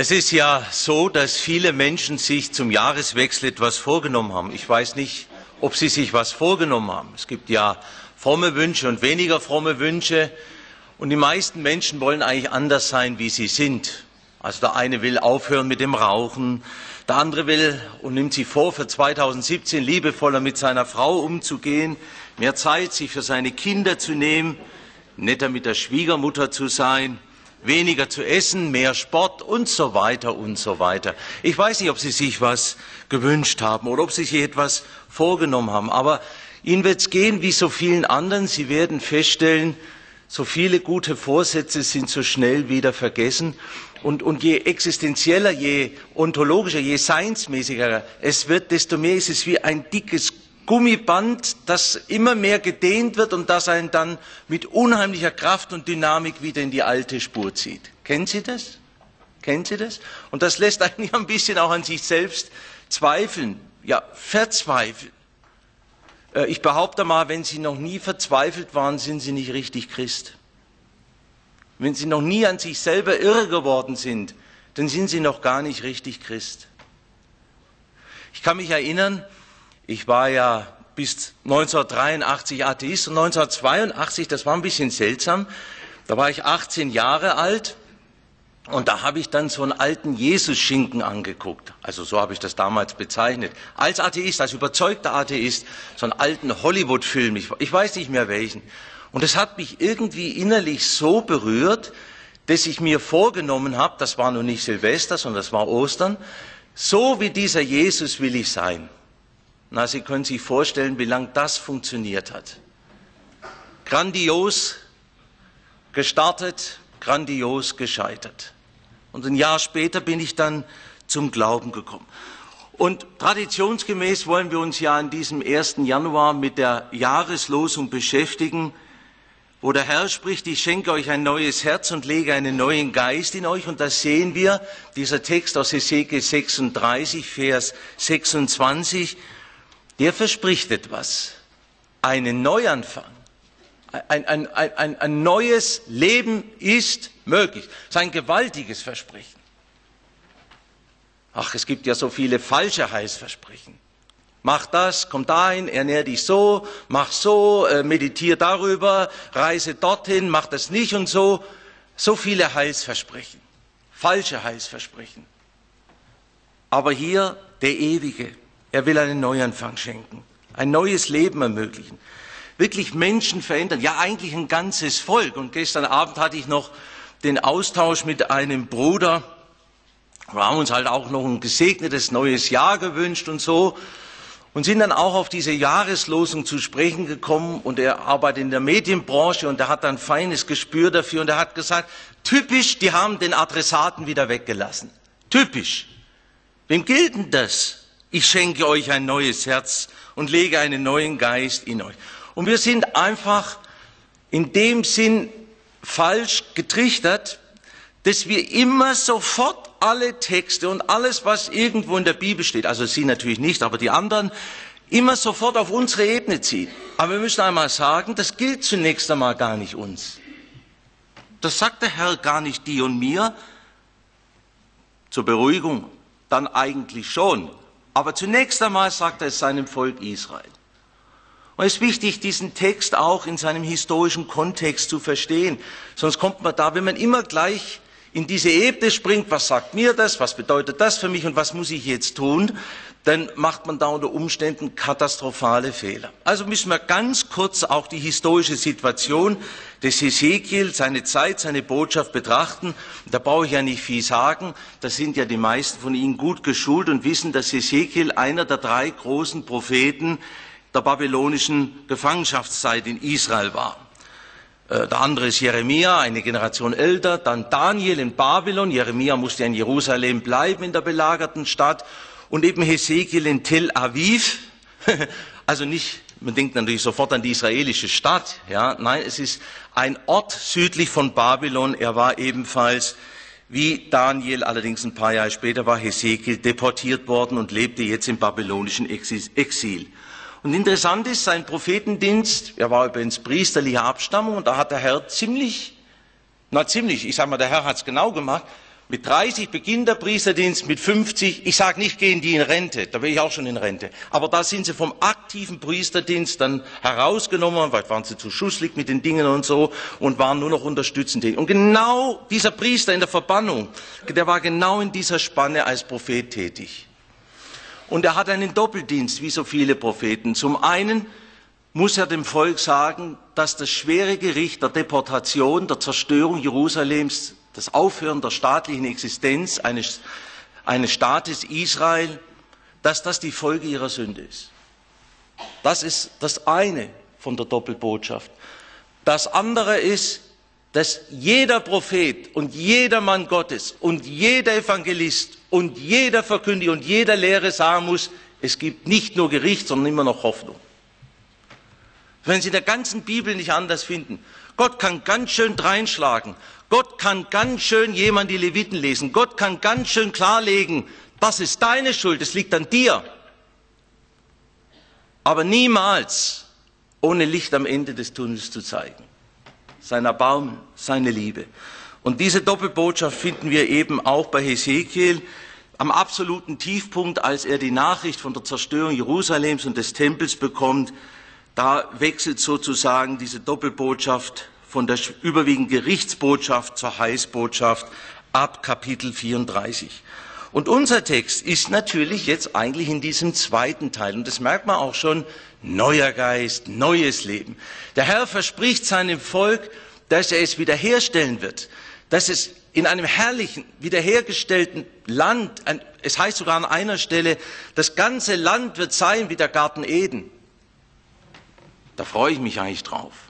Es ist ja so, dass viele Menschen sich zum Jahreswechsel etwas vorgenommen haben. Ich weiß nicht, ob sie sich was vorgenommen haben. Es gibt ja fromme Wünsche und weniger fromme Wünsche. Und die meisten Menschen wollen eigentlich anders sein, wie sie sind. Also der eine will aufhören mit dem Rauchen, der andere will und nimmt sich vor, für 2017 liebevoller mit seiner Frau umzugehen, mehr Zeit sich für seine Kinder zu nehmen, netter mit der Schwiegermutter zu sein, weniger zu essen, mehr Sport und so weiter und so weiter. Ich weiß nicht, ob Sie sich was gewünscht haben oder ob Sie sich etwas vorgenommen haben, aber Ihnen wird es gehen wie so vielen anderen. Sie werden feststellen, so viele gute Vorsätze sind so schnell wieder vergessen. Und, und je existenzieller, je ontologischer, je seinsmäßiger es wird, desto mehr ist es wie ein dickes Gummiband, das immer mehr gedehnt wird und das einen dann mit unheimlicher Kraft und Dynamik wieder in die alte Spur zieht. Kennen Sie das? Kennen Sie das? Und das lässt eigentlich ein bisschen auch an sich selbst zweifeln, ja, verzweifeln. Äh, ich behaupte mal, wenn Sie noch nie verzweifelt waren, sind Sie nicht richtig Christ. Wenn Sie noch nie an sich selber irre geworden sind, dann sind Sie noch gar nicht richtig Christ. Ich kann mich erinnern, ich war ja bis 1983 Atheist und 1982, das war ein bisschen seltsam, da war ich 18 Jahre alt und da habe ich dann so einen alten Jesus-Schinken angeguckt. Also so habe ich das damals bezeichnet. Als Atheist, als überzeugter Atheist, so einen alten Hollywood-Film, ich, ich weiß nicht mehr welchen. Und es hat mich irgendwie innerlich so berührt, dass ich mir vorgenommen habe, das war nun nicht Silvester, sondern das war Ostern, so wie dieser Jesus will ich sein. Na, Sie können sich vorstellen, wie lange das funktioniert hat. Grandios gestartet, grandios gescheitert. Und ein Jahr später bin ich dann zum Glauben gekommen. Und traditionsgemäß wollen wir uns ja an diesem 1. Januar mit der Jahreslosung beschäftigen, wo der Herr spricht, ich schenke euch ein neues Herz und lege einen neuen Geist in euch. Und das sehen wir, dieser Text aus Ezekiel 36, Vers 26 der verspricht etwas. Einen Neuanfang. Ein, ein, ein, ein, neues Leben ist möglich. Das ist ein gewaltiges Versprechen. Ach, es gibt ja so viele falsche Heilsversprechen. Mach das, komm dahin, ernähr dich so, mach so, äh, meditier darüber, reise dorthin, mach das nicht und so. So viele Heilsversprechen, falsche Heilsversprechen. Aber hier der Ewige, er will einen Neuanfang schenken, ein neues Leben ermöglichen, wirklich Menschen verändern, ja eigentlich ein ganzes Volk. Und gestern Abend hatte ich noch den Austausch mit einem Bruder. Wir haben uns halt auch noch ein gesegnetes neues Jahr gewünscht und so und sind dann auch auf diese Jahreslosung zu sprechen gekommen und er arbeitet in der Medienbranche und er hat ein feines Gespür dafür und er hat gesagt, typisch, die haben den Adressaten wieder weggelassen. Typisch. Wem gilt denn das? Ich schenke euch ein neues Herz und lege einen neuen Geist in euch. Und wir sind einfach in dem Sinn falsch getrichtert, dass wir immer sofort alle Texte und alles, was irgendwo in der Bibel steht, also Sie natürlich nicht, aber die anderen, immer sofort auf unsere Ebene ziehen. Aber wir müssen einmal sagen, das gilt zunächst einmal gar nicht uns. Das sagt der Herr gar nicht dir und mir. Zur Beruhigung dann eigentlich schon. Aber zunächst einmal sagt er es seinem Volk Israel. Und es ist wichtig, diesen Text auch in seinem historischen Kontext zu verstehen. Sonst kommt man da, wenn man immer gleich in diese Ebene springt, was sagt mir das, was bedeutet das für mich und was muss ich jetzt tun, dann macht man da unter Umständen katastrophale Fehler. Also müssen wir ganz kurz auch die historische Situation des Ezekiel, seine Zeit, seine Botschaft betrachten. Da brauche ich ja nicht viel sagen. Da sind ja die meisten von Ihnen gut geschult und wissen, dass Ezekiel einer der drei großen Propheten der babylonischen Gefangenschaftszeit in Israel war. Äh, der andere ist Jeremia, eine Generation älter, dann Daniel in Babylon. Jeremia musste in Jerusalem bleiben, in der belagerten Stadt und eben Hesekiel in Tel Aviv. Also nicht, man denkt natürlich sofort an die israelische Stadt, ja, nein, es ist ein Ort südlich von Babylon. Er war ebenfalls wie Daniel, allerdings ein paar Jahre später war Hesekiel deportiert worden und lebte jetzt im babylonischen Exil. Und interessant ist sein Prophetendienst, er war übrigens priesterlicher Abstammung und da hat der Herr ziemlich, na ziemlich, ich sage mal, der Herr hat es genau gemacht, Mit 30 beginnt der Priesterdienst, mit 50, ich sage nicht, gehen die in Rente, da bin ich auch schon in Rente. Aber da sind sie vom aktiven Priesterdienst dann herausgenommen, weil waren sie zu schusslig mit den Dingen und so und waren nur noch unterstützend. Und genau dieser Priester in der Verbannung, der war genau in dieser Spanne als Prophet tätig. Und er hat einen Doppeldienst, wie so viele Propheten. Zum einen muss er dem Volk sagen, dass das schwere Gericht der Deportation, der Zerstörung Jerusalems das Aufhören der staatlichen Existenz eines, eines Staates Israel, dass das die Folge ihrer Sünde ist. Das ist das eine von der Doppelbotschaft. Das andere ist, dass jeder Prophet und jeder Mann Gottes und jeder Evangelist und jeder Verkündiger und jeder Lehre sagen muss, es gibt nicht nur Gericht, sondern immer noch Hoffnung. Wenn Sie in der ganzen Bibel nicht anders finden. Gott kann ganz schön dreinschlagen Gott kann ganz schön jemand die Leviten lesen. Gott kann ganz schön klarlegen, das ist deine Schuld, es liegt an dir. Aber niemals ohne Licht am Ende des Tunnels zu zeigen. Sein Erbarmen, seine Liebe. Und diese Doppelbotschaft finden wir eben auch bei Hesekiel am absoluten Tiefpunkt, als er die Nachricht von der Zerstörung Jerusalems und des Tempels bekommt. Da wechselt sozusagen diese Doppelbotschaft von der überwiegend Gerichtsbotschaft zur Heißbotschaft ab Kapitel 34. Und unser Text ist natürlich jetzt eigentlich in diesem zweiten Teil. Und das merkt man auch schon. Neuer Geist, neues Leben. Der Herr verspricht seinem Volk, dass er es wiederherstellen wird. Dass es in einem herrlichen, wiederhergestellten Land, es heißt sogar an einer Stelle, das ganze Land wird sein wie der Garten Eden. Da freue ich mich eigentlich drauf.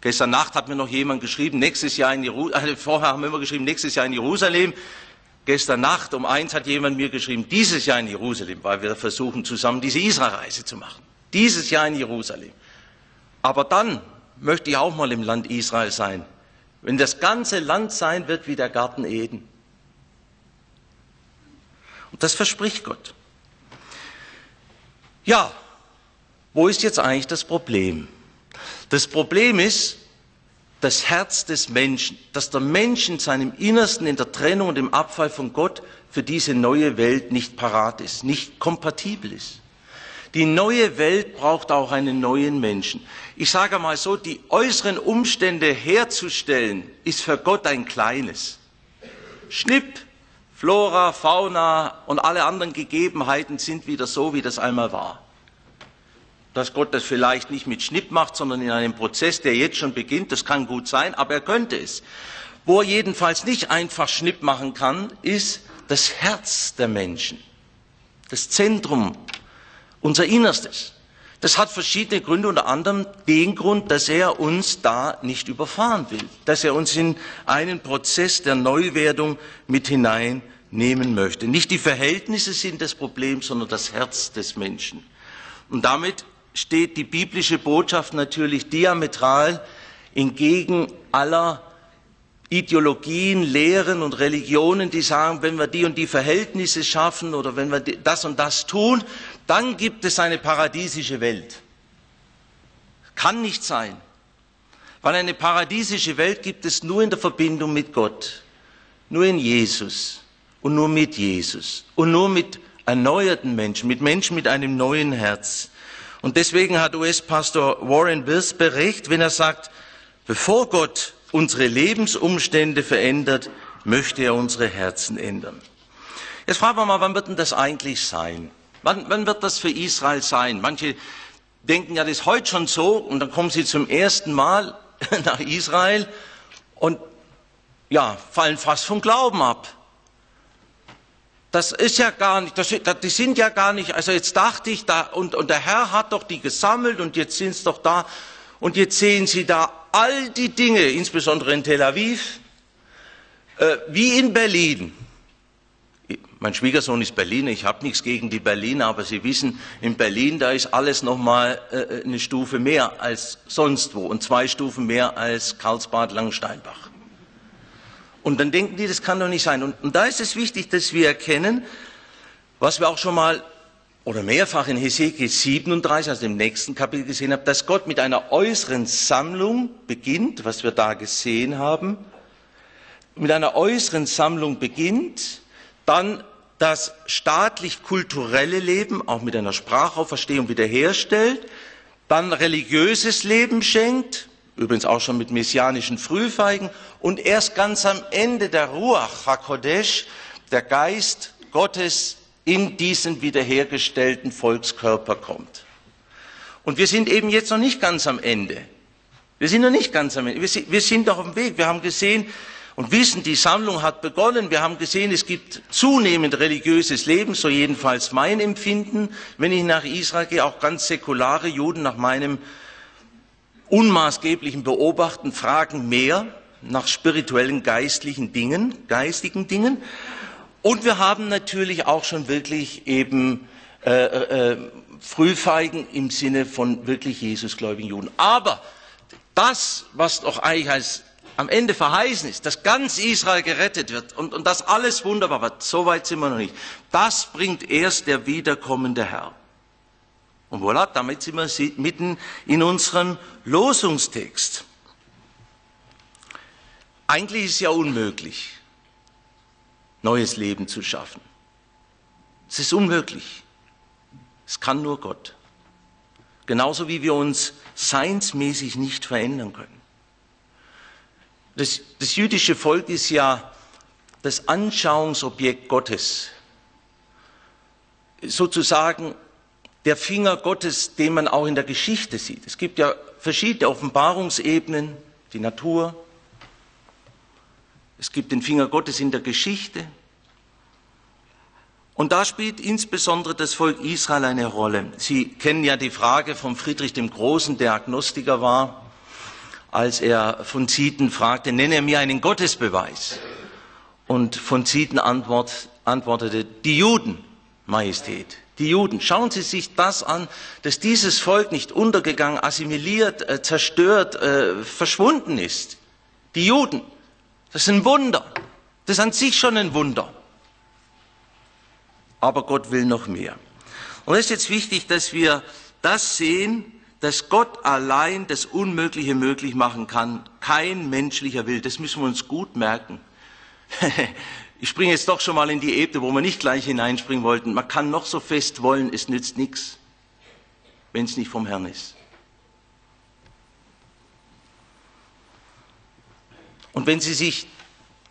Gestern Nacht hat mir noch jemand geschrieben, nächstes Jahr in Jerusalem, äh, vorher haben wir immer geschrieben, nächstes Jahr in Jerusalem. Gestern Nacht um eins hat jemand mir geschrieben, dieses Jahr in Jerusalem, weil wir versuchen zusammen diese Israelreise zu machen. Dieses Jahr in Jerusalem. Aber dann möchte ich auch mal im Land Israel sein. Wenn das ganze Land sein wird wie der Garten Eden. Und das verspricht Gott. Ja, wo ist jetzt eigentlich das Problem? Das Problem ist, das Herz des Menschen, dass der Mensch in seinem Innersten, in der Trennung und im Abfall von Gott für diese neue Welt nicht parat ist, nicht kompatibel ist. Die neue Welt braucht auch einen neuen Menschen. Ich sage mal so, die äußeren Umstände herzustellen, ist für Gott ein kleines. Schnipp, Flora, Fauna und alle anderen Gegebenheiten sind wieder so, wie das einmal war dass Gott das vielleicht nicht mit Schnipp macht, sondern in einem Prozess, der jetzt schon beginnt. Das kann gut sein, aber er könnte es. Wo er jedenfalls nicht einfach Schnipp machen kann, ist das Herz der Menschen, das Zentrum, unser Innerstes. Das hat verschiedene Gründe, unter anderem den Grund, dass er uns da nicht überfahren will, dass er uns in einen Prozess der Neuwerdung mit hineinnehmen möchte. Nicht die Verhältnisse sind das Problem, sondern das Herz des Menschen. Und damit steht die biblische Botschaft natürlich diametral entgegen aller Ideologien, Lehren und Religionen, die sagen, wenn wir die und die Verhältnisse schaffen oder wenn wir das und das tun, dann gibt es eine paradiesische Welt. Kann nicht sein. Weil eine paradiesische Welt gibt es nur in der Verbindung mit Gott, nur in Jesus und nur mit Jesus und nur mit erneuerten Menschen, mit Menschen mit einem neuen Herz. Und deswegen hat US-Pastor Warren Wills recht, wenn er sagt, bevor Gott unsere Lebensumstände verändert, möchte er unsere Herzen ändern. Jetzt fragen wir mal, wann wird denn das eigentlich sein? Wann, wann wird das für Israel sein? Manche denken ja, das ist heute schon so und dann kommen sie zum ersten Mal nach Israel und ja, fallen fast vom Glauben ab. Das ist ja gar nicht, das, die sind ja gar nicht, also jetzt dachte ich, da, und, und der Herr hat doch die gesammelt und jetzt sind sie doch da und jetzt sehen sie da all die Dinge, insbesondere in Tel Aviv, äh, wie in Berlin. Mein Schwiegersohn ist Berliner, ich habe nichts gegen die Berliner, aber Sie wissen, in Berlin, da ist alles nochmal äh, eine Stufe mehr als sonst wo und zwei Stufen mehr als Karlsbad Langsteinbach. Und dann denken die, das kann doch nicht sein. Und, und da ist es wichtig, dass wir erkennen, was wir auch schon mal oder mehrfach in Hesekiel 37, also im nächsten Kapitel gesehen haben, dass Gott mit einer äußeren Sammlung beginnt, was wir da gesehen haben, mit einer äußeren Sammlung beginnt, dann das staatlich-kulturelle Leben auch mit einer Sprachauferstehung wiederherstellt, dann religiöses Leben schenkt, übrigens auch schon mit messianischen Frühfeigen, und erst ganz am Ende der Ruach HaKodesh, der Geist Gottes in diesen wiederhergestellten Volkskörper kommt. Und wir sind eben jetzt noch nicht ganz am Ende. Wir sind noch nicht ganz am Ende. Wir sind noch auf dem Weg. Wir haben gesehen, und wissen, die Sammlung hat begonnen. Wir haben gesehen, es gibt zunehmend religiöses Leben, so jedenfalls mein Empfinden, wenn ich nach Israel gehe, auch ganz säkulare Juden nach meinem unmaßgeblichen Beobachten fragen mehr nach spirituellen, geistlichen Dingen, geistigen Dingen. Und wir haben natürlich auch schon wirklich eben äh, äh, Frühfeigen im Sinne von wirklich Jesusgläubigen Juden. Aber das, was doch eigentlich als am Ende verheißen ist, dass ganz Israel gerettet wird und, und dass alles wunderbar wird, so weit sind wir noch nicht. Das bringt erst der wiederkommende Herr. Und voilà, damit sind wir mitten in unserem Losungstext. Eigentlich ist es ja unmöglich, neues Leben zu schaffen. Es ist unmöglich. Es kann nur Gott. Genauso wie wir uns seinsmäßig nicht verändern können. Das, das jüdische Volk ist ja das Anschauungsobjekt Gottes. Sozusagen der Finger Gottes, den man auch in der Geschichte sieht. Es gibt ja verschiedene Offenbarungsebenen, die Natur. Es gibt den Finger Gottes in der Geschichte. Und da spielt insbesondere das Volk Israel eine Rolle. Sie kennen ja die Frage von Friedrich dem Großen, der Agnostiker war als er von Zieten fragte, nenne mir einen Gottesbeweis. Und von Zieten antwort, antwortete, die Juden, Majestät, die Juden. Schauen Sie sich das an, dass dieses Volk nicht untergegangen, assimiliert, äh, zerstört, äh, verschwunden ist. Die Juden. Das ist ein Wunder. Das ist an sich schon ein Wunder. Aber Gott will noch mehr. Und es ist jetzt wichtig, dass wir das sehen, dass Gott allein das Unmögliche möglich machen kann, kein menschlicher Will. Das müssen wir uns gut merken. ich springe jetzt doch schon mal in die Ebene, wo wir nicht gleich hineinspringen wollten. Man kann noch so fest wollen, es nützt nichts, wenn es nicht vom Herrn ist. Und wenn Sie sich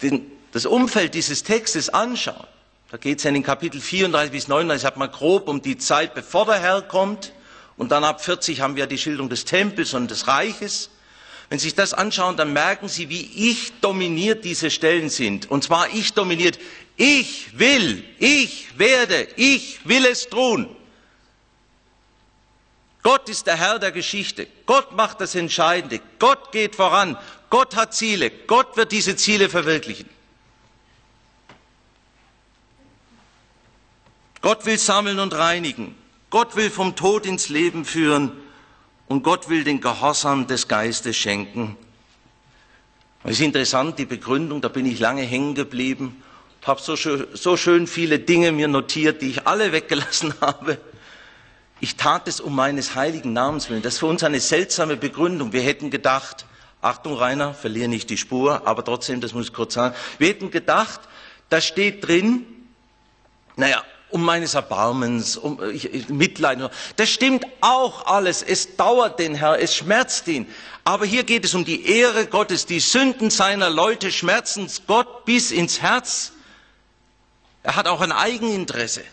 den, das Umfeld dieses Textes anschauen, da geht es ja in den Kapitel 34 bis 39, hat man grob um die Zeit, bevor der Herr kommt, und dann ab 40 haben wir die Schilderung des Tempels und des Reiches. Wenn Sie sich das anschauen, dann merken Sie, wie ich dominiert diese Stellen sind. Und zwar ich dominiert. Ich will, ich werde, ich will es tun. Gott ist der Herr der Geschichte. Gott macht das Entscheidende. Gott geht voran. Gott hat Ziele. Gott wird diese Ziele verwirklichen. Gott will sammeln und reinigen. Gott will vom Tod ins Leben führen und Gott will den Gehorsam des Geistes schenken. Es ist interessant, die Begründung, da bin ich lange hängen geblieben, habe so, so schön viele Dinge mir notiert, die ich alle weggelassen habe. Ich tat es um meines heiligen Namens willen. Das ist für uns eine seltsame Begründung. Wir hätten gedacht, Achtung Rainer, verliere nicht die Spur, aber trotzdem, das muss ich kurz sagen, wir hätten gedacht, da steht drin, naja, um meines Erbarmens, um Mitleid. Das stimmt auch alles. Es dauert den Herr, es schmerzt ihn. Aber hier geht es um die Ehre Gottes. Die Sünden seiner Leute schmerzen Gott bis ins Herz. Er hat auch ein Eigeninteresse.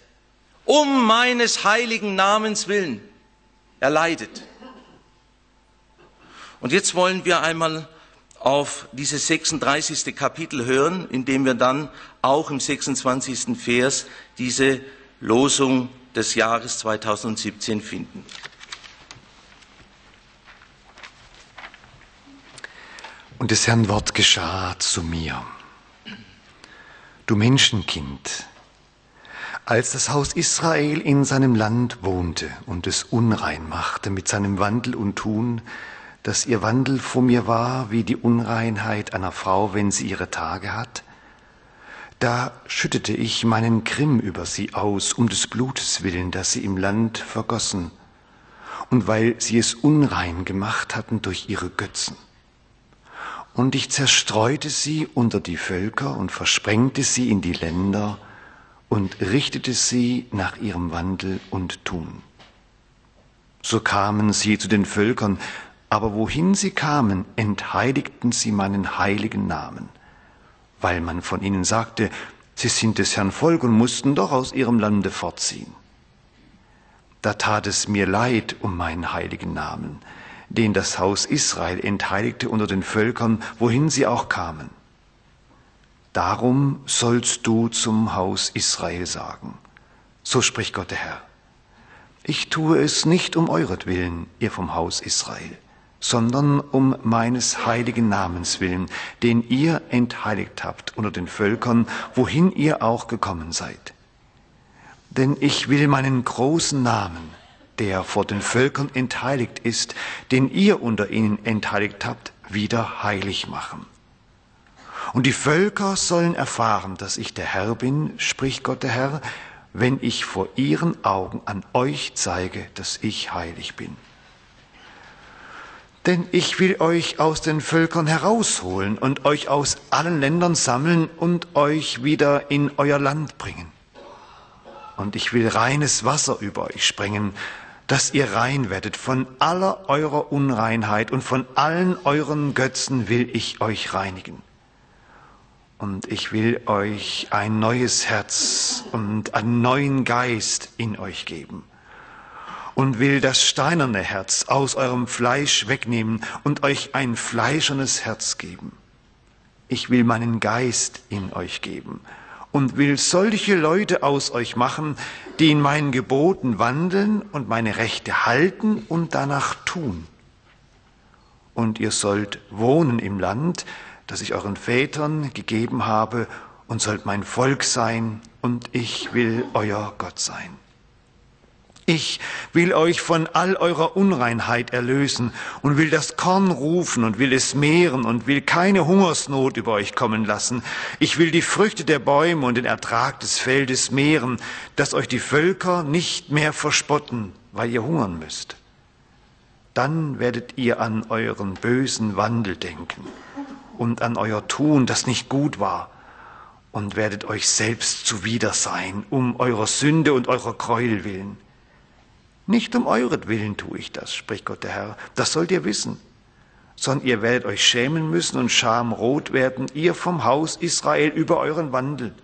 Um meines heiligen Namens willen. Er leidet. Und jetzt wollen wir einmal auf dieses 36. Kapitel hören, in dem wir dann auch im 26. Vers diese Losung des Jahres 2017 finden. Und des Herrn Wort geschah zu mir. Du Menschenkind, als das Haus Israel in seinem Land wohnte und es unrein machte mit seinem Wandel und Tun, dass ihr Wandel vor mir war wie die Unreinheit einer Frau, wenn sie ihre Tage hat? Da schüttete ich meinen Grimm über sie aus, um des Blutes willen, das sie im Land vergossen, und weil sie es unrein gemacht hatten durch ihre Götzen. Und ich zerstreute sie unter die Völker und versprengte sie in die Länder und richtete sie nach ihrem Wandel und Tun. So kamen sie zu den Völkern, aber wohin sie kamen, entheiligten sie meinen heiligen Namen, weil man von ihnen sagte, sie sind des Herrn Volk und mussten doch aus ihrem Lande fortziehen. Da tat es mir leid um meinen heiligen Namen, den das Haus Israel entheiligte unter den Völkern, wohin sie auch kamen. Darum sollst du zum Haus Israel sagen, so spricht Gott der Herr. Ich tue es nicht um euretwillen, ihr vom Haus Israel, sondern um meines heiligen Namens willen, den ihr entheiligt habt unter den Völkern, wohin ihr auch gekommen seid. Denn ich will meinen großen Namen, der vor den Völkern entheiligt ist, den ihr unter ihnen entheiligt habt, wieder heilig machen. Und die Völker sollen erfahren, dass ich der Herr bin, spricht Gott der Herr, wenn ich vor ihren Augen an euch zeige, dass ich heilig bin. Denn ich will euch aus den Völkern herausholen und euch aus allen Ländern sammeln und euch wieder in euer Land bringen. Und ich will reines Wasser über euch sprengen, dass ihr rein werdet. Von aller eurer Unreinheit und von allen euren Götzen will ich euch reinigen. Und ich will euch ein neues Herz und einen neuen Geist in euch geben. Und will das steinerne Herz aus eurem Fleisch wegnehmen und euch ein fleischernes Herz geben. Ich will meinen Geist in euch geben und will solche Leute aus euch machen, die in meinen Geboten wandeln und meine Rechte halten und danach tun. Und ihr sollt wohnen im Land, das ich euren Vätern gegeben habe, und sollt mein Volk sein, und ich will euer Gott sein. Ich will euch von all eurer Unreinheit erlösen und will das Korn rufen und will es mehren und will keine Hungersnot über euch kommen lassen. Ich will die Früchte der Bäume und den Ertrag des Feldes mehren, dass euch die Völker nicht mehr verspotten, weil ihr hungern müsst. Dann werdet ihr an euren bösen Wandel denken und an euer Tun, das nicht gut war, und werdet euch selbst zuwider sein, um eurer Sünde und eurer Gräuel willen. Nicht um euretwillen tue ich das, spricht Gott der Herr, das sollt ihr wissen, sondern ihr werdet euch schämen müssen und schamrot werden, ihr vom Haus Israel über euren Wandel.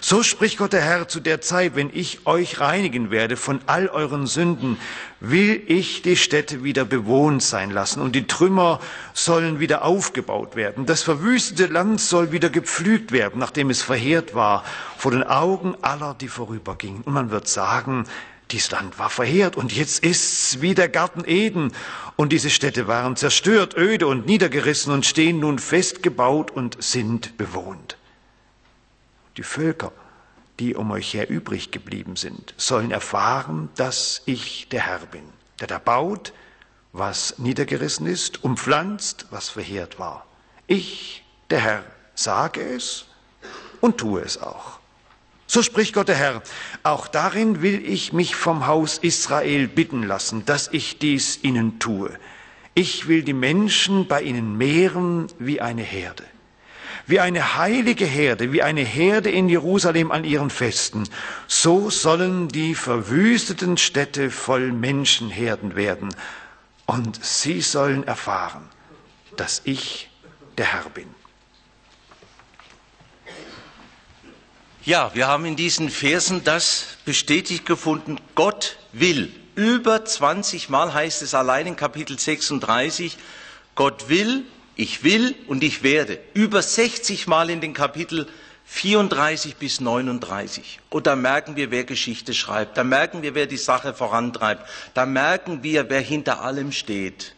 So spricht Gott der Herr zu der Zeit, wenn ich euch reinigen werde von all euren Sünden, will ich die Städte wieder bewohnt sein lassen und die Trümmer sollen wieder aufgebaut werden. Das verwüstete Land soll wieder gepflügt werden, nachdem es verheert war, vor den Augen aller, die vorübergingen. Und man wird sagen, dieses Land war verheert und jetzt ist's wie der Garten Eden. Und diese Städte waren zerstört, öde und niedergerissen und stehen nun festgebaut und sind bewohnt. Die Völker, die um euch her übrig geblieben sind, sollen erfahren, dass ich der Herr bin, der da baut, was niedergerissen ist, umpflanzt, was verheert war. Ich, der Herr, sage es und tue es auch. So spricht Gott der Herr, auch darin will ich mich vom Haus Israel bitten lassen, dass ich dies ihnen tue. Ich will die Menschen bei ihnen mehren wie eine Herde wie eine heilige Herde, wie eine Herde in Jerusalem an ihren Festen, so sollen die verwüsteten Städte voll Menschenherden werden. Und sie sollen erfahren, dass ich der Herr bin. Ja, wir haben in diesen Versen das bestätigt gefunden, Gott will. Über 20 Mal heißt es allein in Kapitel 36, Gott will ich will und ich werde. Über 60 Mal in den Kapitel 34 bis 39. Und da merken wir, wer Geschichte schreibt. Da merken wir, wer die Sache vorantreibt. Da merken wir, wer hinter allem steht.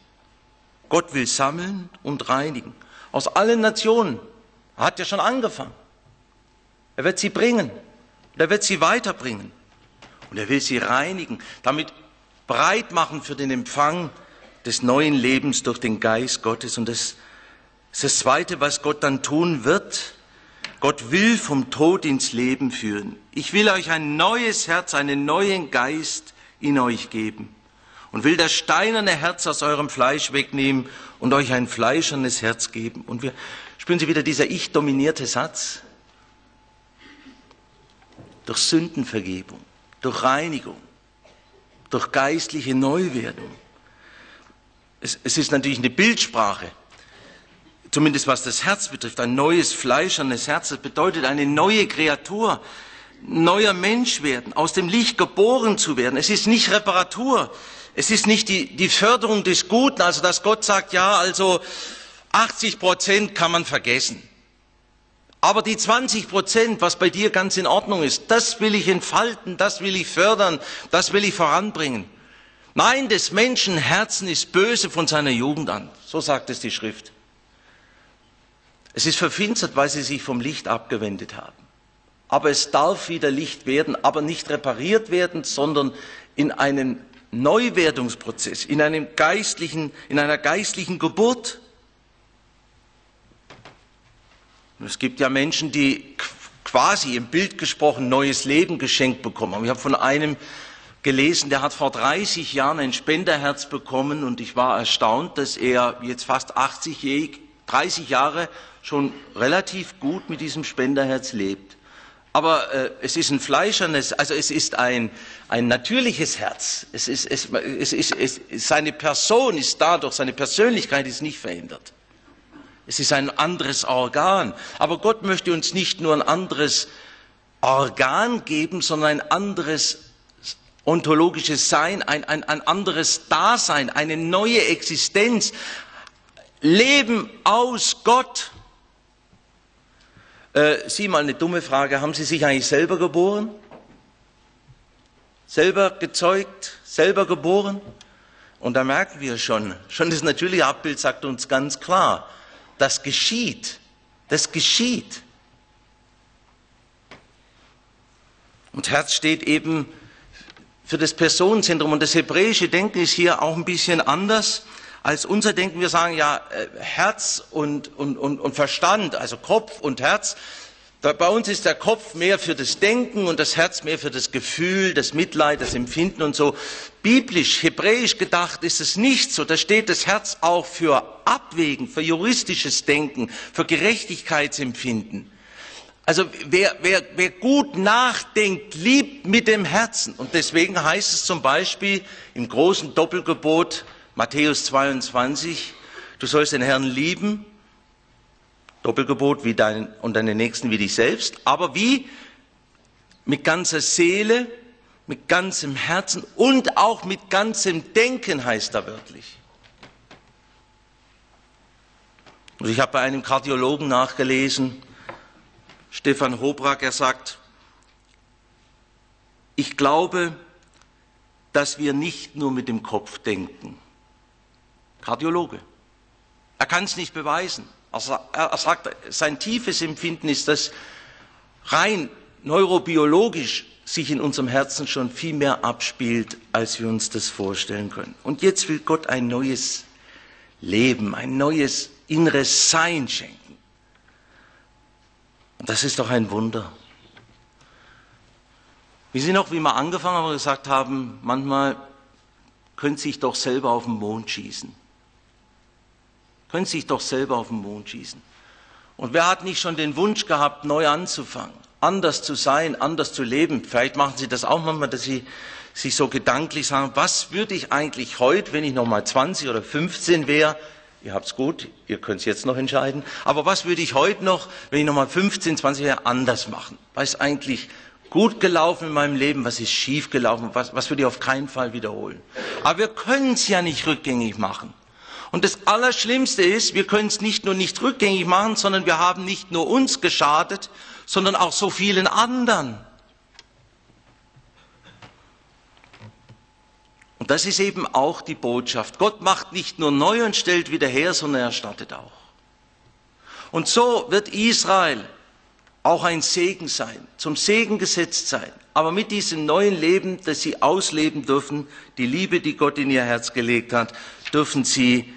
Gott will sammeln und reinigen. Aus allen Nationen. Hat ja schon angefangen. Er wird sie bringen. Und er wird sie weiterbringen. Und er will sie reinigen, damit breit machen für den Empfang des neuen Lebens durch den Geist Gottes. Und das ist das Zweite, was Gott dann tun wird. Gott will vom Tod ins Leben führen. Ich will euch ein neues Herz, einen neuen Geist in euch geben. und will das steinerne Herz aus eurem Fleisch wegnehmen und euch ein fleischernes Herz geben. Und wir spüren Sie wieder dieser ich-dominierte Satz. Durch Sündenvergebung, durch Reinigung, durch geistliche Neuwerdung. Es, es ist natürlich eine Bildsprache, zumindest was das Herz betrifft, ein neues fleischernes Herz. Das bedeutet eine neue Kreatur, neuer Mensch werden, aus dem Licht geboren zu werden. Es ist nicht Reparatur. Es ist nicht die, die Förderung des Guten, also dass Gott sagt, ja, also 80 Prozent kann man vergessen. Aber die 20 Prozent, was bei dir ganz in Ordnung ist, das will ich entfalten, das will ich fördern, das will ich voranbringen. Nein, des Menschen Herzen ist böse von seiner Jugend an. So sagt es die Schrift. Es ist verfinstert, weil sie sich vom Licht abgewendet haben. Aber es darf wieder Licht werden, aber nicht repariert werden, sondern in einem Neuwerdungsprozess, in einem geistlichen, in einer geistlichen Geburt. Es gibt ja Menschen, die quasi im Bild gesprochen neues Leben geschenkt bekommen. Ich habe von einem gelesen, der hat vor 30 Jahren ein Spenderherz bekommen und ich war erstaunt, dass er jetzt fast 80-jährig, 30 Jahre schon relativ gut mit diesem Spenderherz lebt. Aber äh, es ist ein fleischernes, also es ist ein, ein natürliches Herz. Es ist, es, es ist, es, seine Person ist dadurch, seine Persönlichkeit ist nicht verändert. Es ist ein anderes Organ. Aber Gott möchte uns nicht nur ein anderes Organ geben, sondern ein anderes ontologisches Sein, ein, ein, ein anderes Dasein, eine neue Existenz. Leben aus Gott. Äh, Sie mal eine dumme Frage. Haben Sie sich eigentlich selber geboren? Selber gezeugt? Selber geboren? Und da merken wir schon, schon das natürliche Abbild sagt uns ganz klar, das geschieht. Das geschieht. Und Herz steht eben für das Personenzentrum. Und das hebräische Denken ist hier auch ein bisschen anders als unser Denken. Wir sagen ja äh, Herz und, und, und, und Verstand, also Kopf und Herz. Bei uns ist der Kopf mehr für das Denken und das Herz mehr für das Gefühl, das Mitleid, das Empfinden und so. Biblisch, hebräisch gedacht ist es nicht so. Da steht das Herz auch für Abwägen, für juristisches Denken, für Gerechtigkeitsempfinden. Also wer, wer, wer gut nachdenkt, liebt mit dem Herzen. Und deswegen heißt es zum Beispiel im großen Doppelgebot Matthäus 22, du sollst den Herrn lieben, Doppelgebot wie dein, und deinen Nächsten wie dich selbst, aber wie? Mit ganzer Seele, mit ganzem Herzen und auch mit ganzem Denken heißt da wörtlich. Und ich habe bei einem Kardiologen nachgelesen, Stefan Hobrak, er sagt, ich glaube, dass wir nicht nur mit dem Kopf denken. Kardiologe. Er kann es nicht beweisen. Er sagt, sein tiefes Empfinden ist, dass rein neurobiologisch sich in unserem Herzen schon viel mehr abspielt, als wir uns das vorstellen können. Und jetzt will Gott ein neues Leben, ein neues inneres Sein schenken. Und das ist doch ein Wunder. Wir sind auch, wie wir angefangen haben, gesagt haben, manchmal können Sie sich doch selber auf den Mond schießen. Können Sie sich doch selber auf den Mond schießen. Und wer hat nicht schon den Wunsch gehabt, neu anzufangen, anders zu sein, anders zu leben? Vielleicht machen Sie das auch manchmal, dass Sie sich so gedanklich sagen, was würde ich eigentlich heute, wenn ich noch mal 20 oder 15 wäre, ihr habt's gut, ihr könnt es jetzt noch entscheiden, aber was würde ich heute noch, wenn ich noch mal 15, 20 wäre, anders machen? Was ist eigentlich gut gelaufen in meinem Leben, was ist schief gelaufen, was, was würde ich auf keinen Fall wiederholen? Aber wir können es ja nicht rückgängig machen. Und das Allerschlimmste ist, wir können es nicht nur nicht rückgängig machen, sondern wir haben nicht nur uns geschadet, sondern auch so vielen anderen. Und das ist eben auch die Botschaft. Gott macht nicht nur neu und stellt wieder her, sondern er erstattet auch. Und so wird Israel auch ein Segen sein, zum Segen gesetzt sein. Aber mit diesem neuen Leben, das sie ausleben dürfen, die Liebe, die Gott in ihr Herz gelegt hat, dürfen sie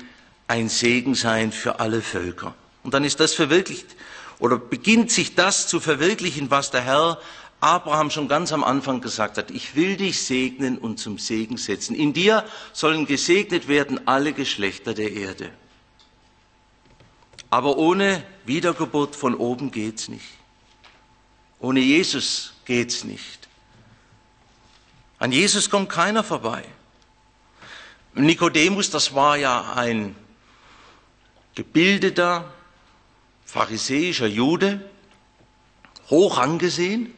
ein Segen sein für alle Völker. Und dann ist das verwirklicht oder beginnt sich das zu verwirklichen, was der Herr Abraham schon ganz am Anfang gesagt hat, ich will dich segnen und zum Segen setzen. In dir sollen gesegnet werden alle Geschlechter der Erde. Aber ohne Wiedergeburt von oben geht's nicht. Ohne Jesus geht's nicht. An Jesus kommt keiner vorbei. Nikodemus, das war ja ein gebildeter, pharisäischer Jude, hoch angesehen.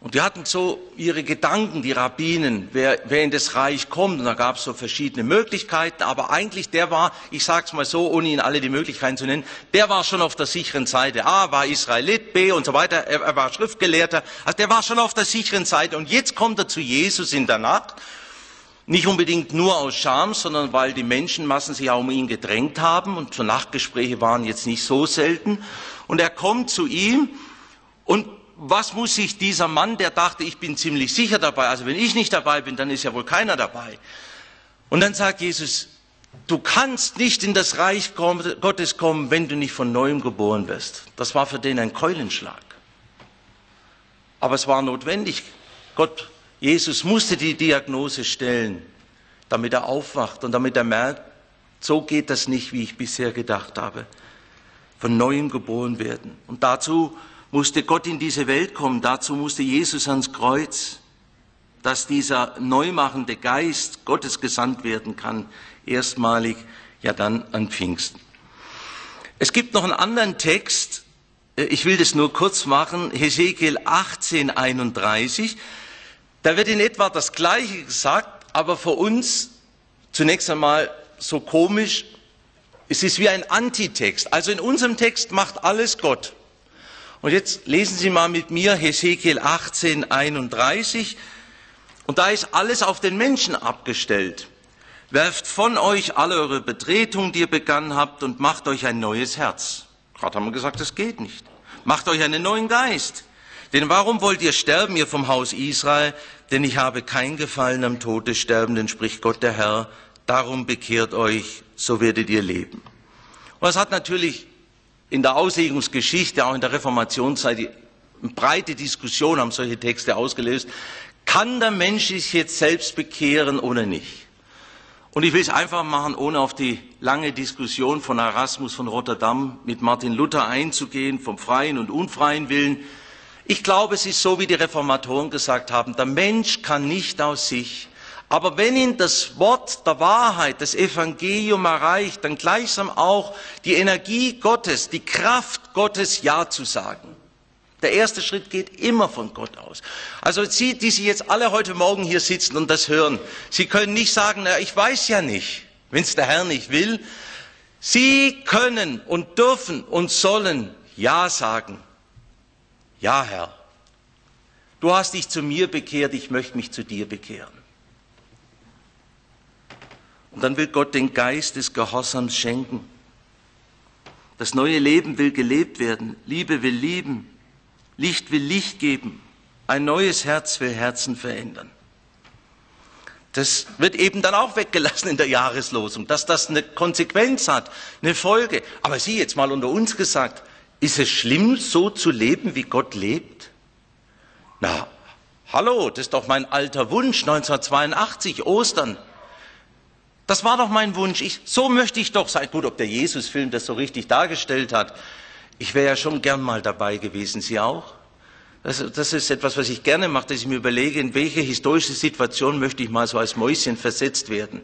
Und die hatten so ihre Gedanken, die Rabbinen, wer, wer in das Reich kommt. Und da gab es so verschiedene Möglichkeiten. Aber eigentlich der war, ich sage es mal so, ohne Ihnen alle die Möglichkeiten zu nennen, der war schon auf der sicheren Seite. A war Israelit, B und so weiter. Er, er war Schriftgelehrter. Also der war schon auf der sicheren Seite. Und jetzt kommt er zu Jesus in der Nacht. Nicht unbedingt nur aus Scham, sondern weil die Menschenmassen sich auch um ihn gedrängt haben. Und so Nachtgespräche waren jetzt nicht so selten. Und er kommt zu ihm und was muss sich dieser Mann, der dachte, ich bin ziemlich sicher dabei, also wenn ich nicht dabei bin, dann ist ja wohl keiner dabei. Und dann sagt Jesus, du kannst nicht in das Reich Gottes kommen, wenn du nicht von neuem geboren wirst. Das war für den ein Keulenschlag. Aber es war notwendig. Gott, Jesus musste die Diagnose stellen, damit er aufwacht und damit er merkt, so geht das nicht, wie ich bisher gedacht habe. Von neuem geboren werden. Und dazu musste Gott in diese Welt kommen, dazu musste Jesus ans Kreuz, dass dieser neumachende Geist Gottes gesandt werden kann, erstmalig, ja dann an Pfingsten. Es gibt noch einen anderen Text, äh, ich will das nur kurz machen, Hesekiel 18, 31. Da wird in etwa das Gleiche gesagt, aber für uns zunächst einmal so komisch, es ist wie ein Antitext. Also in unserem Text macht alles Gott. Und jetzt lesen Sie mal mit mir Hesekiel 18, 31. Und da ist alles auf den Menschen abgestellt. Werft von euch alle eure Betretung, die ihr begangen habt, und macht euch ein neues Herz. Gerade haben wir gesagt, das geht nicht. Macht euch einen neuen Geist. Denn warum wollt ihr sterben, ihr vom Haus Israel? Denn ich habe kein Gefallen am Tod des Sterbenden, spricht Gott der Herr. Darum bekehrt euch, so werdet ihr leben. Und das hat natürlich in der Auslegungsgeschichte, auch in der Reformationszeit, eine breite Diskussion haben solche Texte ausgelöst. Kann der Mensch sich jetzt selbst bekehren oder nicht? Und ich will es einfach machen, ohne auf die lange Diskussion von Erasmus von Rotterdam mit Martin Luther einzugehen, vom freien und unfreien Willen. Ich glaube, es ist so, wie die Reformatoren gesagt haben, der Mensch kann nicht aus sich aber wenn ihn das Wort der Wahrheit, das Evangelium erreicht, dann gleichsam auch die Energie Gottes, die Kraft Gottes Ja zu sagen. Der erste Schritt geht immer von Gott aus. Also Sie, die Sie jetzt alle heute Morgen hier sitzen und das hören, Sie können nicht sagen, na, ich weiß ja nicht, wenn es der Herr nicht will. Sie können und dürfen und sollen Ja sagen. Ja, Herr. Du hast dich zu mir bekehrt, ich möchte mich zu dir bekehren. Und dann will Gott den Geist des Gehorsams schenken. Das neue Leben will gelebt werden. Liebe will lieben. Licht will Licht geben. Ein neues Herz will Herzen verändern. Das wird eben dann auch weggelassen in der Jahreslosung, dass das eine Konsequenz hat, eine Folge. Aber Sie jetzt mal unter uns gesagt, ist es schlimm, so zu leben, wie Gott lebt? Na, hallo, das ist doch mein alter Wunsch, 1982, Ostern. Das war doch mein Wunsch. Ich, so möchte ich doch sein. Gut, ob der Jesus-Film das so richtig dargestellt hat. Ich wäre ja schon gern mal dabei gewesen. Sie auch? Das, das, ist etwas, was ich gerne mache, dass ich mir überlege, in welche historische Situation möchte ich mal so als Mäuschen versetzt werden.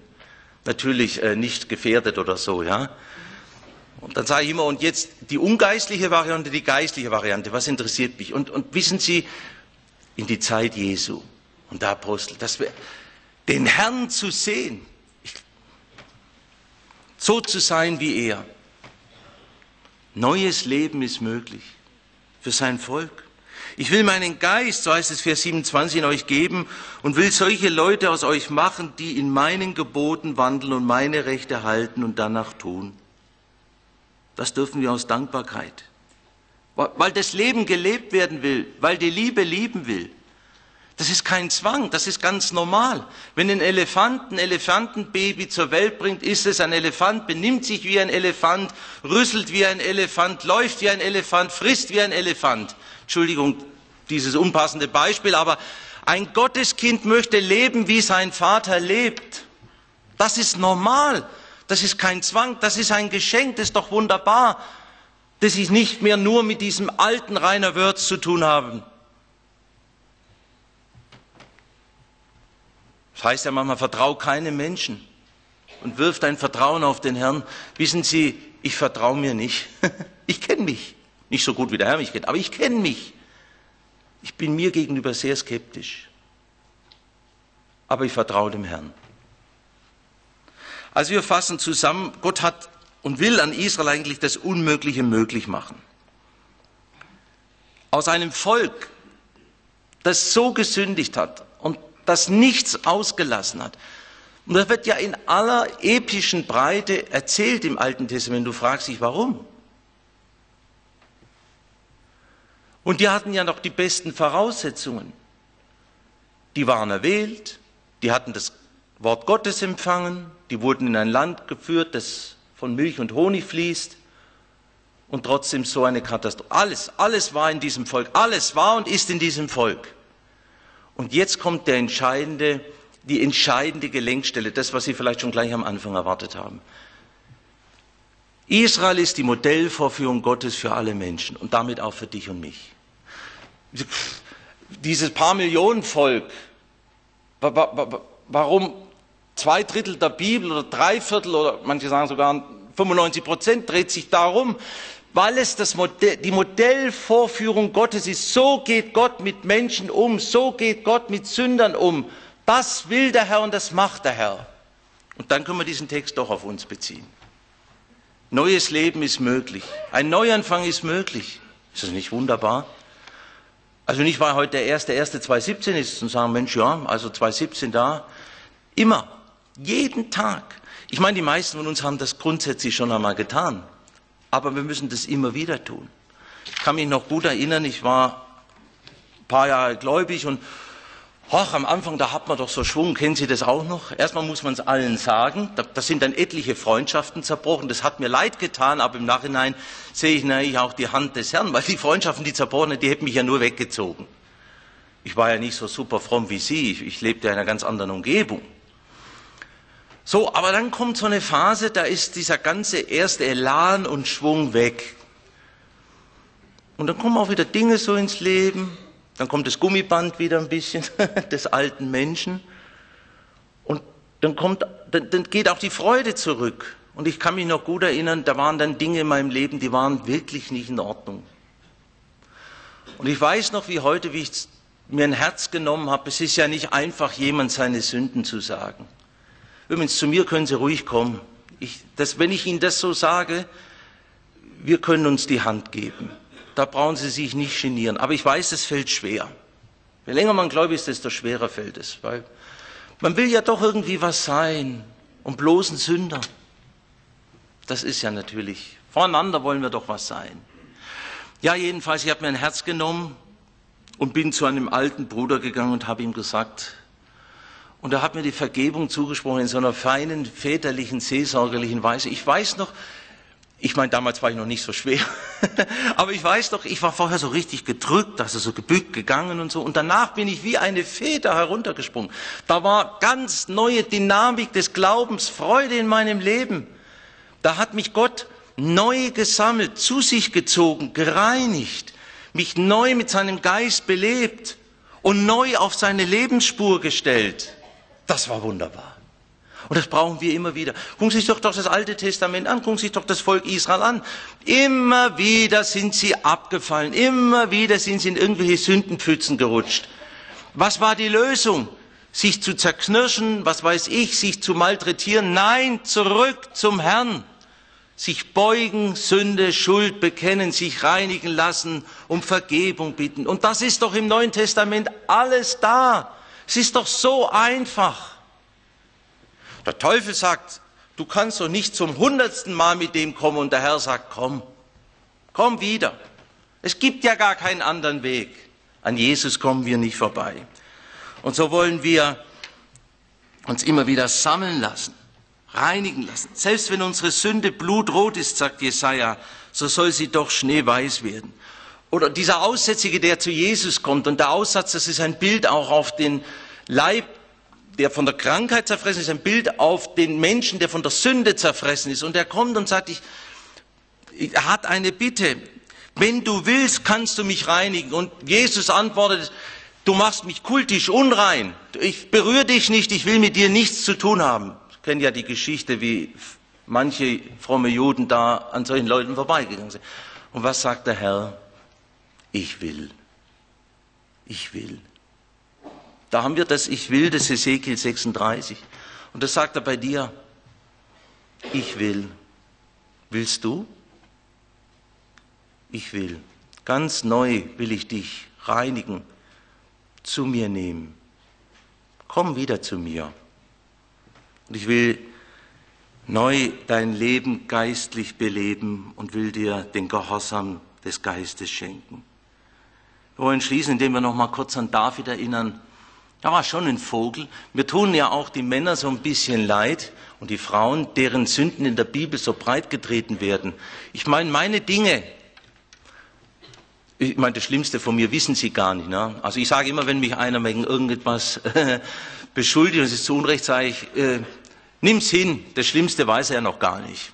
Natürlich äh, nicht gefährdet oder so, ja. Und dann sage ich immer, und jetzt die ungeistliche Variante, die geistliche Variante, was interessiert mich? Und, und wissen Sie, in die Zeit Jesu und der Apostel, dass wir den Herrn zu sehen, so zu sein wie er. Neues Leben ist möglich für sein Volk. Ich will meinen Geist, so heißt es Vers 27, in euch geben und will solche Leute aus euch machen, die in meinen Geboten wandeln und meine Rechte halten und danach tun. Das dürfen wir aus Dankbarkeit. Weil das Leben gelebt werden will, weil die Liebe lieben will. Das ist kein Zwang, das ist ganz normal. Wenn ein Elefant ein Elefantenbaby zur Welt bringt, ist es ein Elefant, benimmt sich wie ein Elefant, rüsselt wie ein Elefant, läuft wie ein Elefant, frisst wie ein Elefant. Entschuldigung, dieses unpassende Beispiel, aber ein Gotteskind möchte leben, wie sein Vater lebt. Das ist normal. Das ist kein Zwang. Das ist ein Geschenk. Das ist doch wunderbar, dass ich nicht mehr nur mit diesem alten Rainer Wörz zu tun habe. Das heißt ja manchmal, vertrau keinem Menschen und wirf dein Vertrauen auf den Herrn. Wissen Sie, ich vertraue mir nicht. Ich kenne mich. Nicht so gut wie der Herr mich kennt, aber ich kenne mich. Ich bin mir gegenüber sehr skeptisch. Aber ich vertraue dem Herrn. Also wir fassen zusammen, Gott hat und will an Israel eigentlich das Unmögliche möglich machen. Aus einem Volk, das so gesündigt hat das nichts ausgelassen hat. Und das wird ja in aller epischen Breite erzählt im Alten Testament. Du fragst dich, warum? Und die hatten ja noch die besten Voraussetzungen. Die waren erwählt, die hatten das Wort Gottes empfangen, die wurden in ein Land geführt, das von Milch und Honig fließt und trotzdem so eine Katastrophe. Alles, alles war in diesem Volk, alles war und ist in diesem Volk. Und jetzt kommt der entscheidende, die entscheidende Gelenkstelle, das, was Sie vielleicht schon gleich am Anfang erwartet haben. Israel ist die Modellvorführung Gottes für alle Menschen und damit auch für dich und mich. Dieses paar Millionen Volk, warum zwei Drittel der Bibel oder drei Viertel oder manche sagen sogar 95 Prozent dreht sich darum, weil es das Modell, die Modellvorführung Gottes ist. So geht Gott mit Menschen um, so geht Gott mit Sündern um. Das will der Herr und das macht der Herr. Und dann können wir diesen Text doch auf uns beziehen. Neues Leben ist möglich. Ein Neuanfang ist möglich. Ist das nicht wunderbar? Also nicht, weil heute der erste, erste 2017 ist und sagen, Mensch, ja, also 2017 da. Immer. Jeden Tag. Ich meine, die meisten von uns haben das grundsätzlich schon einmal getan. Aber wir müssen das immer wieder tun. Ich kann mich noch gut erinnern, ich war ein paar Jahre gläubig und Ach, am Anfang, da hat man doch so Schwung, kennen Sie das auch noch? Erstmal muss man es allen sagen, da, da, sind dann etliche Freundschaften zerbrochen, das hat mir leid getan, aber im Nachhinein sehe ich natürlich auch die Hand des Herrn, weil die Freundschaften, die zerbrochen sind, die hätten mich ja nur weggezogen. Ich war ja nicht so super fromm wie Sie, ich, ich lebte in einer ganz anderen Umgebung. So, aber dann kommt so eine Phase, da ist dieser ganze erste Elan und Schwung weg. Und dann kommen auch wieder Dinge so ins Leben, dann kommt das Gummiband wieder ein bisschen des alten Menschen. Und dann, kommt, dann, dann geht auch die Freude zurück. Und ich kann mich noch gut erinnern, da waren dann Dinge in meinem Leben, die waren wirklich nicht in Ordnung. Und ich weiß noch wie heute, wie ich mir ein Herz genommen habe. Es ist ja nicht einfach, jemand seine Sünden zu sagen. Übrigens, zu mir können Sie ruhig kommen. Ich, das, wenn ich Ihnen das so sage, wir können uns die Hand geben. Da brauchen Sie sich nicht genieren. Aber ich weiß, es fällt schwer. Je länger man gläubig ist, desto schwerer fällt es. Weil man will ja doch irgendwie was sein und bloßen Sünder. Das ist ja natürlich. Voreinander wollen wir doch was sein. Ja, jedenfalls, ich habe mir ein Herz genommen und bin zu einem alten Bruder gegangen und habe ihm gesagt, und er hat mir die Vergebung zugesprochen in so einer feinen, väterlichen, seelsorgerlichen Weise. Ich weiß noch, ich meine, damals war ich noch nicht so schwer. Aber ich weiß doch, ich war vorher so richtig gedrückt, also so gebückt gegangen und so. Und danach bin ich wie eine Feder heruntergesprungen. Da war ganz neue Dynamik des Glaubens, Freude in meinem Leben. Da hat mich Gott neu gesammelt, zu sich gezogen, gereinigt, mich neu mit seinem Geist belebt und neu auf seine Lebensspur gestellt. Das war wunderbar. Und das brauchen wir immer wieder. Gucken Sie sich doch, doch das Alte Testament an, gucken Sie sich doch das Volk Israel an. Immer wieder sind sie abgefallen, immer wieder sind sie in irgendwelche Sündenpfützen gerutscht. Was war die Lösung? Sich zu zerknirschen, was weiß ich, sich zu malträtieren? Nein, zurück zum Herrn. Sich beugen, Sünde, Schuld bekennen, sich reinigen lassen, um Vergebung bitten. Und das ist doch im Neuen Testament alles da. Es ist doch so einfach. Der Teufel sagt, du kannst doch nicht zum hundertsten Mal mit dem kommen und der Herr sagt, komm, komm wieder. Es gibt ja gar keinen anderen Weg. An Jesus kommen wir nicht vorbei. Und so wollen wir uns immer wieder sammeln lassen, reinigen lassen. Selbst wenn unsere Sünde blutrot ist, sagt Jesaja, so soll sie doch schneeweiß werden. Oder dieser Aussätzige, der zu Jesus kommt, und der Aussatz, das ist ein Bild auch auf den Leib, der von der Krankheit zerfressen ist, ein Bild auf den Menschen, der von der Sünde zerfressen ist. Und er kommt und sagt, ich, er hat eine Bitte. Wenn du willst, kannst du mich reinigen. Und Jesus antwortet, du machst mich kultisch unrein. Ich berühre dich nicht, ich will mit dir nichts zu tun haben. Ich kenne ja die Geschichte, wie manche fromme Juden da an solchen Leuten vorbeigegangen sind. Und was sagt der Herr? Ich will. Ich will. Da haben wir das Ich will des Ezekiel 36. Und das sagt er bei dir. Ich will. Willst du? Ich will. Ganz neu will ich dich reinigen, zu mir nehmen. Komm wieder zu mir. Und ich will neu dein Leben geistlich beleben und will dir den Gehorsam des Geistes schenken. Wir wollen schließen, indem wir noch mal kurz an David erinnern. Er war schon ein Vogel. Wir tun ja auch die Männer so ein bisschen leid und die Frauen, deren Sünden in der Bibel so breit getreten werden. Ich meine, meine Dinge, ich meine, das Schlimmste von mir wissen Sie gar nicht. Ne? Also ich sage immer, wenn mich einer wegen irgendetwas beschuldigt und es ist zu Unrecht, sage ich, äh, nimm's hin, das Schlimmste weiß er noch gar nicht.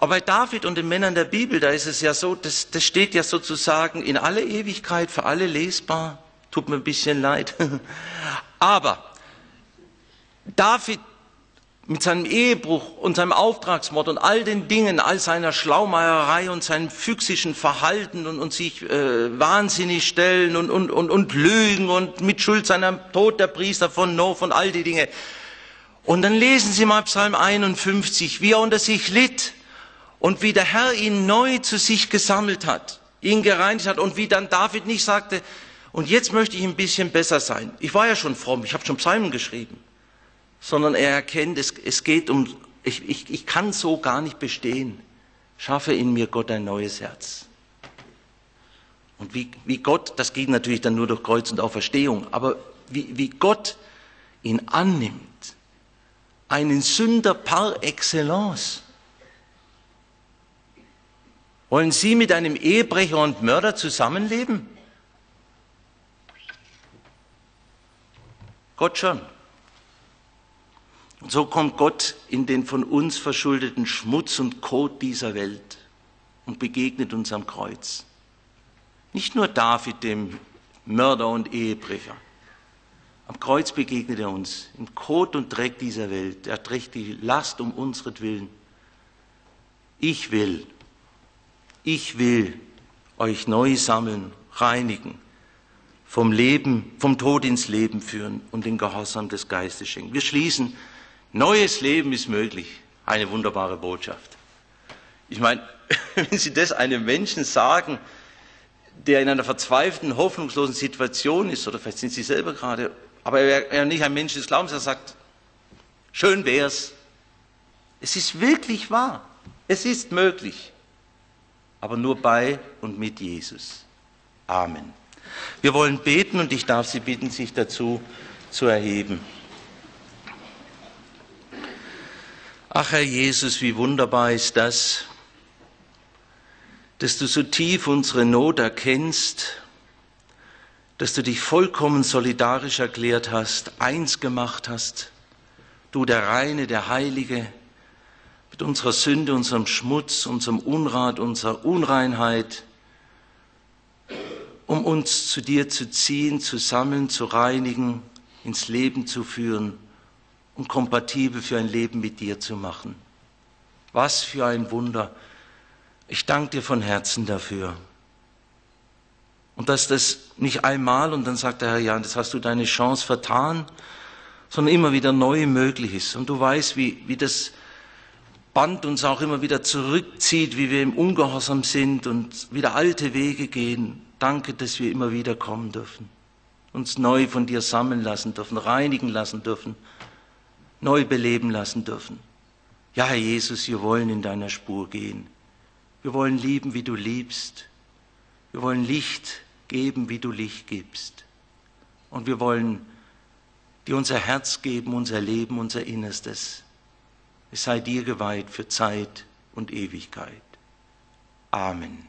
Aber bei David und den Männern der Bibel, da ist es ja so, das, das steht ja sozusagen in alle Ewigkeit, für alle lesbar. Tut mir ein bisschen leid. Aber David mit seinem Ehebruch und seinem Auftragsmord und all den Dingen, all seiner Schlaumeierei und seinem füchsischen Verhalten und, und sich äh, wahnsinnig stellen und, und, und, und lügen und mit Schuld seiner Tod der Priester von Nof und all die Dinge. Und dann lesen Sie mal Psalm 51, wie er unter sich litt und wie der Herr ihn neu zu sich gesammelt hat, ihn gereinigt hat und wie dann David nicht sagte, und jetzt möchte ich ein bisschen besser sein. Ich war ja schon fromm, ich habe schon Psalmen geschrieben, sondern er erkennt, es, es geht um, ich, ich, ich kann so gar nicht bestehen. Schaffe in mir Gott ein neues Herz. Und wie, wie Gott, das geht natürlich dann nur durch Kreuz und Auferstehung, aber wie, wie Gott ihn annimmt, einen Sünder par excellence, wollen Sie mit einem Ehebrecher und Mörder zusammenleben? Gott schon. Und so kommt Gott in den von uns verschuldeten Schmutz und Kot dieser Welt und begegnet uns am Kreuz. Nicht nur David, dem Mörder und Ehebrecher. Am Kreuz begegnet er uns im Kot und Dreck dieser Welt. Er trägt die Last um unsretwillen. Ich will, ich will euch neu sammeln, reinigen, vom Leben, vom Tod ins Leben führen und den Gehorsam des Geistes schenken. Wir schließen, neues Leben ist möglich. Eine wunderbare Botschaft. Ich meine, wenn Sie das einem Menschen sagen, der in einer verzweifelten, hoffnungslosen Situation ist, oder vielleicht sind Sie selber gerade, aber er wäre nicht ein Mensch des Glaubens, er sagt, schön wär's. Es ist wirklich wahr. Es ist möglich aber nur bei und mit Jesus. Amen. Wir wollen beten und ich darf Sie bitten, sich dazu zu erheben. Ach Herr Jesus, wie wunderbar ist das, dass du so tief unsere Not erkennst, dass du dich vollkommen solidarisch erklärt hast, eins gemacht hast, du der Reine, der Heilige, mit unserer Sünde, unserem Schmutz, unserem Unrat, unserer Unreinheit, um uns zu dir zu ziehen, zu sammeln, zu reinigen, ins Leben zu führen und kompatibel für ein Leben mit dir zu machen. Was für ein Wunder. Ich danke dir von Herzen dafür. Und dass das nicht einmal und dann sagt der Herr, ja, das hast du deine Chance vertan, sondern immer wieder neu möglich ist. Und du weißt, wie, wie das Band uns auch immer wieder zurückzieht, wie wir im Ungehorsam sind und wieder alte Wege gehen. Danke, dass wir immer wieder kommen dürfen, uns neu von dir sammeln lassen dürfen, reinigen lassen dürfen, neu beleben lassen dürfen. Ja, Herr Jesus, wir wollen in deiner Spur gehen. Wir wollen lieben, wie du liebst. Wir wollen Licht geben, wie du Licht gibst. Und wir wollen dir unser Herz geben, unser Leben, unser Innerstes. Es sei dir geweiht für Zeit und Ewigkeit. Amen.